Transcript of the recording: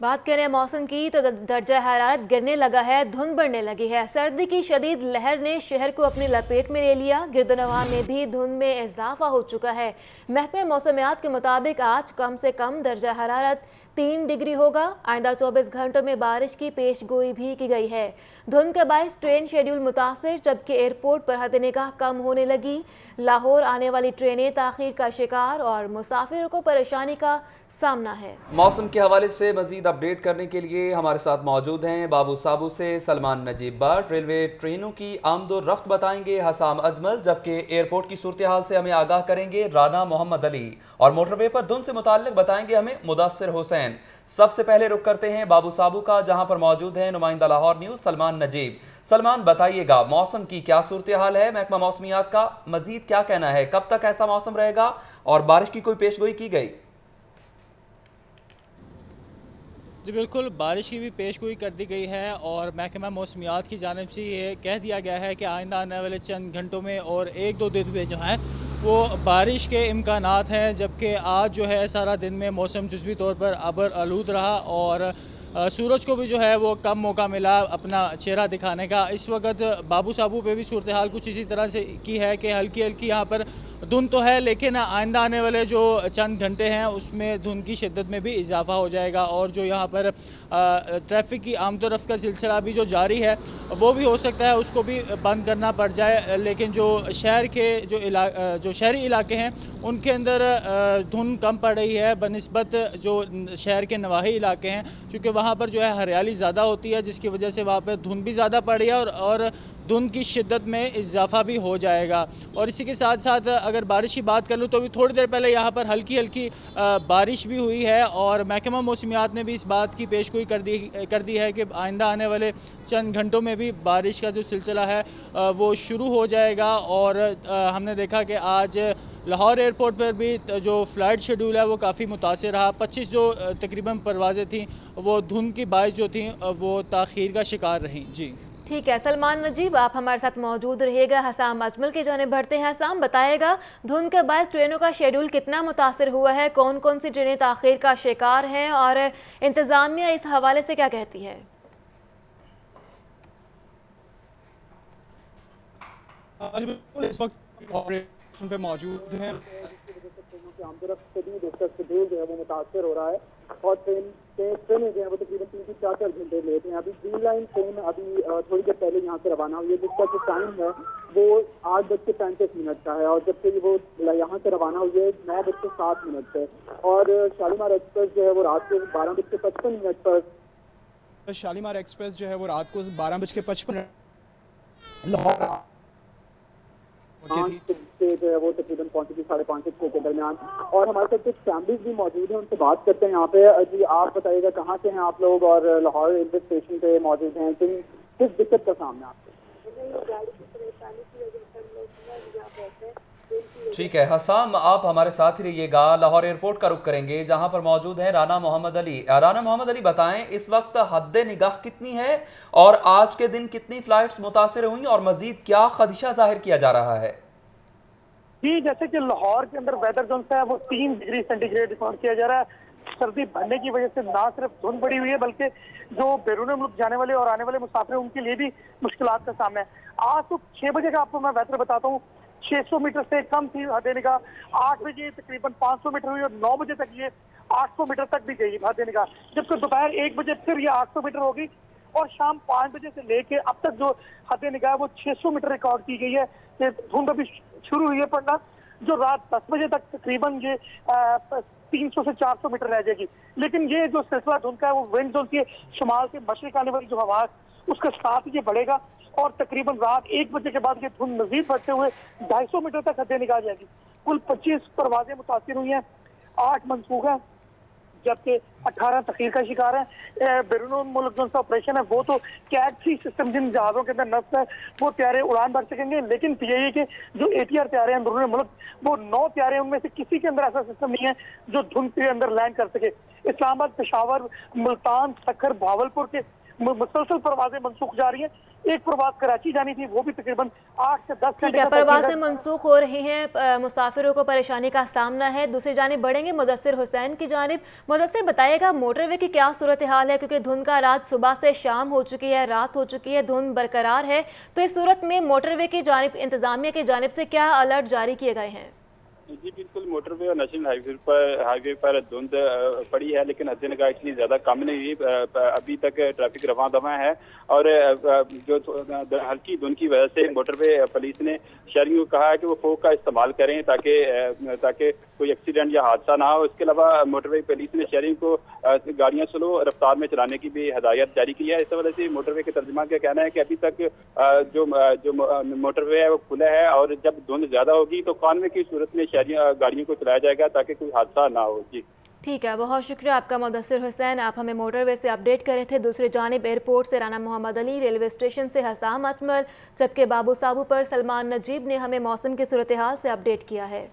بات کریں موسم کی تو درجہ حرارت گرنے لگا ہے، دھند بڑھنے لگی ہے۔ سردی کی شدید لہر نے شہر کو اپنی لپیٹ میں لے لیا۔ گرد نواح میں بھی دھند میں اضافہ ہو چکا ہے۔ محکمہ موسمیات کے مطابق آج کم سے کم درجہ حرارت تین ڈگری ہوگا۔ آئندہ چوبیس گھنٹوں میں بارش کی پیش گوئی بھی کی گئی ہے۔ دھند کے باعث ٹرین شیڈیول متاثر، جبکہ ایئرپورٹ پر حد نگاہ کم ہونے لگی۔ لاہور آنے والی ٹرینیں تاخیر کا شکار اور مسافروں کو پریشانی کا سامنا ہے۔ موسم کے حوالے سے مزید اپڈیٹ کرنے کے لیے ہمارے ساتھ موجود ہیں بابو سابو سے سلمان نجیب بٹ ریلوے ٹرینوں کی آمد و رفت بتائیں گے حسام اجمل، جبکہ ایئرپورٹ کی صورتحال سے ہمیں آگاہ کریں گے رانا محمد علی۔ اور موٹر وے پر دھن سے متعلق بتائیں گے ہمیں مدثر حسین۔ سب سے پہلے رک کرتے ہیں بابو سابو کا، جہاں پر موجود ہیں نمائندہ لاہور نیوز سلمان نجیب۔ سلمان، بتائیے گا، موسم کی کیا صورتحال ہے؟ محکمہ موسمیات کا مزید کیا کہنا ہے؟ کب تک ایسا موسم رہے گا؟ اور بارش کی کوئی پیش گوئی کی گئی؟ جی بالکل، بارش کی بھی پیش گوئی کر دی گئی ہے اور محکمہ موسمیات کی جانب سے یہ کہہ دیا گیا ہے کہ آئندہ آنے والے چند گھنٹوں میں اور ایک دو دن میں جو ہے وہ بارش کے امکانات ہیں، جبکہ آج جو ہے سارا دن میں موسم جزوی طور پر ابر آلود رہا اور سورج کو بھی جو ہے وہ کم موقع ملا اپنا چہرہ دکھانے کا۔ اس وقت بابو صابو پہ بھی صورتحال کچھ اسی طرح سے کی ہے کہ ہلکی ہلکی یہاں پر دھن تو ہے، لیکن آئندہ آنے والے جو چند گھنٹے ہیں، اس میں دھن کی شدت میں بھی اضافہ ہو جائے گا اور جو یہاں پر ٹریفک کی آمد و رفت کا سلسلہ بھی جو جاری ہے، وہ بھی ہو سکتا ہے، اس کو بھی بند کرنا پڑ جائے۔ لیکن جو شہر کے، جو جو شہری علاقے ہیں ان کے اندر دھن کم پڑ رہی ہے، بنسبت جو شہر کے نواحی علاقے ہیں، کیونکہ وہاں پر جو ہے ہریالی زیادہ ہوتی ہے، جس کی وجہ سے وہاں پہ دھن بھی زیادہ پڑ رہی ہے اور اور دھن کی شدت میں اضافہ بھی ہو جائے گا۔ اور اسی کے ساتھ ساتھ اگر بارش کی بات کر لوں تو بھی تھوڑی دیر پہلے یہاں پر ہلکی ہلکی بارش بھی ہوئی ہے اور محکمہ موسمیات نے بھی اس بات کی پیش گوئی کر دی کر دی ہے کہ آئندہ آنے والے چند گھنٹوں میں بھی بارش کا جو سلسلہ ہے وہ شروع ہو جائے گا اور ہم نے دیکھا کہ آج لاہور ایئرپورٹ پر بھی جو فلائٹ شیڈول ہے وہ کافی متاثر رہا۔ پچیس جو تقریباً پروازیں تھیں وہ دھن کی باعث جو تھیں وہ تاخیر کا شکار رہیں۔ جی۔ ٹھیک ہے سلمان نجیب آپ ہمارے ساتھ موجود رہے گا۔ حسام اجمل کی جانب بڑھتے ہیں۔ حسام بتائے گا دھن کے باعث ٹرینوں کا شیڈول کتنا متاثر ہوا ہے؟ کون کون سی ٹرینیں تاخیر کا شکار ہیں؟ اور انتظامیہ اس حوالے سے کیا کہتی ہے؟ اس وقت پہ موجود ہیں۔ جو ہے وہ متاثر ہو رہا ہے اور ٹرین ٹرینیں جو ہیں وہ تقریباً تین سے چار چار گھنٹے لیتے ہیں۔ ابھی گرین لائن ٹرین ابھی تھوڑی دیر پہلے یہاں سے روانہ ہوئی ہے۔ جس کا جو ٹائم ہے وہ آٹھ بج کے پینتیس منٹ کا ہے۔ اور جب سے وہ یہاں سے روانہ ہوئی ہے نو بج کے سات منٹ پہ اور شالیمار ایکسپریس جو ہے وہ رات کے بارہ بج کے پچپن منٹ پر شالیمار ایکسپریس جو ہے وہ رات کو بارہ بج کے پچپن لاہور سے جو ہے وہ تقریباً پہنچی تھی ساڑھے پانچ چھ کے درمیان۔ اور ہمارے ساتھ کچھ فیملیز بھی موجود ہیں ان سے بات کرتے ہیں یہاں پہ۔ جی آپ بتائیے گا کہاں سے ہیں آپ لوگ اور لاہور ریلوے اسٹیشن پہ موجود ہیں۔ کس دقت کا سامنا۔ آپ کو ٹھیک ہے۔ حسام، آپ ہمارے ساتھ ہی رہیے گا۔ لاہور ایئرپورٹ کا رک کریں گے، جہاں پر موجود ہیں رانا محمد علی۔ رانا محمد علی، بتائیں اس وقت حد نگاہ کتنی ہے اور آج کے دن کتنی فلائٹس متاثر ہوئیں اور مزید کیا خدشہ ظاہر کیا جا رہا ہے؟ جی جیسے کہ لاہور کے اندر ویدر زون ہے وہ تین ڈگری سینٹی گریڈ ریکارڈ کیا جا رہا ہے۔ سردی بڑھنے کی وجہ سے نہ صرف دھن بڑی ہوئی ہے بلکہ جو بیرون ملک جانے والے اور آنے والے مسافر ہیں ان کے لیے بھی مشکلات کا سامنا ہے۔ آج تو چھ بجے کا آپ کو میں ویدر بتاتا ہوں۔ چھ سو میٹر سے کم تھی حد نگاہ آٹھ بجے تقریباً پانچ سو میٹر ہوئی اور نو بجے تک یہ آٹھ سو میٹر تک بھی گئی حد نگاہ جبکہ دوپہر ایک بجے پھر یہ آٹھ سو میٹر ہوگی اور شام پانچ بجے سے لے کے اب تک جو حد نگاہ وہ چھ سو میٹر ریکارڈ کی گئی ہے۔ کہ دھند ابھی شروع ہوئی ہے پڑھنا۔ جو رات دس بجے تک تقریباً یہ تین سو سے چار سو میٹر رہ جائے گی۔ لیکن یہ جو سلسلہ دھند کا ہے وہ ونڈ زون کے شمال سے مشرق آنے والی جو ہوا اس کے ساتھ یہ بڑھے گا۔ اور تقریباً رات ایک بجے کے بعد یہ دھند مزید بڑھتے ہوئے ڈھائی سو میٹر تک حدیں نکال جائے گی۔ کل پچیس پروازیں متاثر ہوئی ہیں، آٹھ منسوخ ہیں، جبکہ اٹھارہ تخیر کا شکار ہے بیرون ملک جو آپریشن ہے، وہ تو کیٹ سی سسٹم جن جہازوں کے اندر نفس ہے، وہ تیارے اڑان بھر سکیں گے۔ لیکن یہ کہ جو اے ٹی آر تیارے ہیں بیرون ملک، وہ نو تیارے ان میں سے کسی کے اندر ایسا سسٹم نہیں ہے جو دھن کے اندر لینڈ کر سکے۔ اسلام آباد، پشاور، ملتان، سکھر بھاول پور کے مسلسل پروازیں منسوخ جا رہی ہیں۔ ایک پرواز کراچی جانی تھی وہ بھی تقریباً آٹھ سے دس ٹھیک ہے پروازیں منسوخ ہو رہی ہیں۔ مسافروں کو پریشانی کا سامنا ہے۔ دوسری جانب بڑھیں گے مدثر حسین کی جانب۔ مدثر بتائیے گا موٹر وے کی کیا صورتحال ہے؟ کیونکہ دھند کا رات صبح سے شام ہو چکی ہے رات ہو چکی ہے دھند برقرار ہے۔ تو اس صورت میں موٹر وے کی جانب انتظامیہ کی جانب سے کیا الرٹ جاری کیے گئے ہیں؟ جی بالکل، موٹر وے اور نیشنل ہائی وے پر ہائی وے پر دھند پڑی ہے، لیکن ادھر نگاہ اتنی زیادہ کم نہیں ہوئی ابھی تک ٹریفک رواں دواں ہے اور جو ہلکی دھند کی وجہ سے موٹر وے پولیس نے شہریوں کو کہا ہے کہ وہ فوک کا استعمال کریں تاکہ تاکہ کوئی ایکسیڈنٹ یا حادثہ نہ ہو۔ اس کے علاوہ موٹر وے پولیس نے شہریوں کو گاڑیاں سلو، رفتار میں چلانے کی بھی ہدایت جاری کی ہے۔ اس وجہ سے موٹر وے کے ترجمان کا کہنا ہے کہ ابھی تک جو جو موٹر وے ہے وہ کھلا ہے اور جب دھند زیادہ ہوگی تو کانوے کی صورت میں شہریوں گاڑیوں کو چلایا جائے گا تاکہ کوئی حادثہ نہ ہو۔ جی۔ ٹھیک ہے، بہت شکریہ آپ کا مدثر حسین۔ آپ ہمیں موٹر وے سے اپڈیٹ کر رہے تھے۔ دوسرے جانب ایئرپورٹ سے رانا محمد علی، ریلوے اسٹیشن سے حسام اجمل، جبکہ بابو صابو پر سلمان نجیب نے ہمیں موسم کی صورتحال سے اپڈیٹ کیا ہے۔